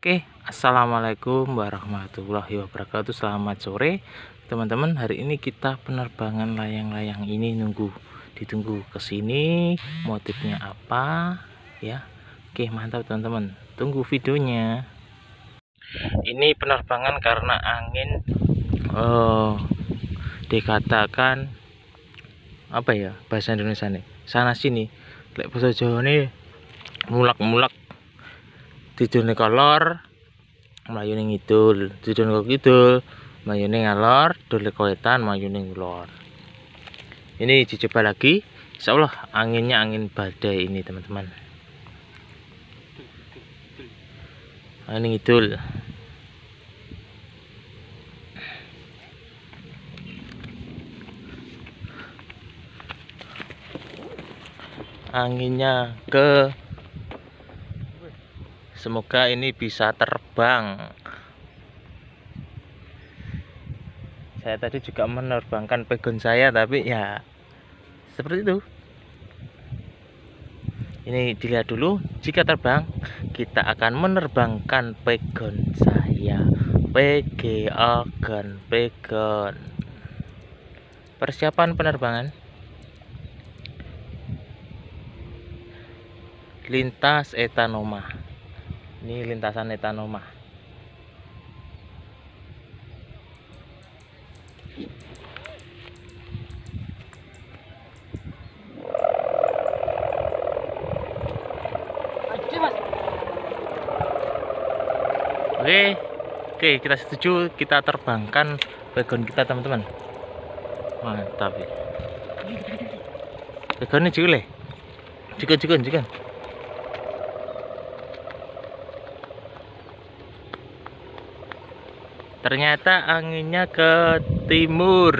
Oke, assalamualaikum warahmatullahi wabarakatuh. Selamat sore, teman-teman. Hari ini kita penerbangan layang-layang ini nunggu ditunggu ke sini. Motifnya apa? Ya, oke, mantap, teman-teman. Tunggu videonya. Ini penerbangan karena angin, oh, dikatakan apa ya bahasa Indonesia nih? Sana sini, lek bahasa Jawa nih mulak-mulak tidurne kolor mlayune ngidul. Tidurne kok kidul mlayune ngalor dole koetan mlayune ngulor ini dicoba lagi. Insya Allah anginnya angin badai ini teman-teman. Ini ngidul. Anginnya ke semoga ini bisa terbang. Saya tadi juga menerbangkan pegon saya tapi ya seperti itu. Ini dilihat dulu jika terbang kita akan menerbangkan pegon saya. PGA gun pegon. Persiapan penerbangan. Lintas etanoma ini lintasan etanoma Oke, oke kita setuju kita terbangkan background kita teman-teman. Mantap ya. Backgroundnya juga, juga juga juga. Ternyata anginnya ke timur.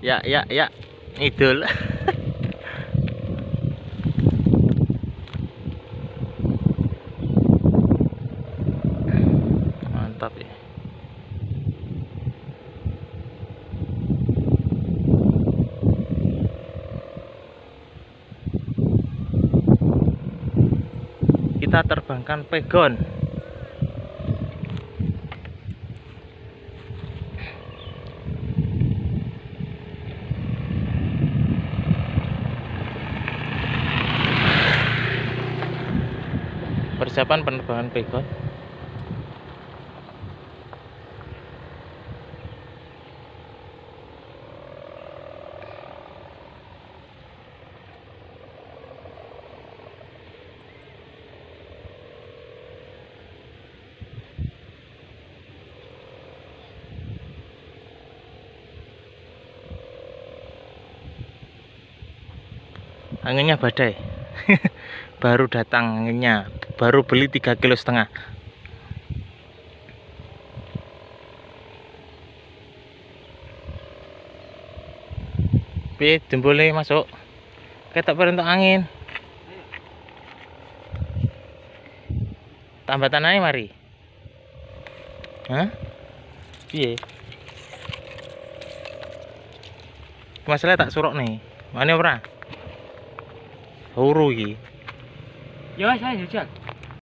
Ya ya ya. Idul mantap ya kita terbangkan pegon. Persiapan penerbangan pegon anginnya badai baru datang anginnya baru beli tiga kilo setengah Piye jempolnya masuk kita perintah angin tambah tanahnya mari Hah? Piye? Masalah tak surok nih. Mana ora? Huru iki. Ya saya jajal.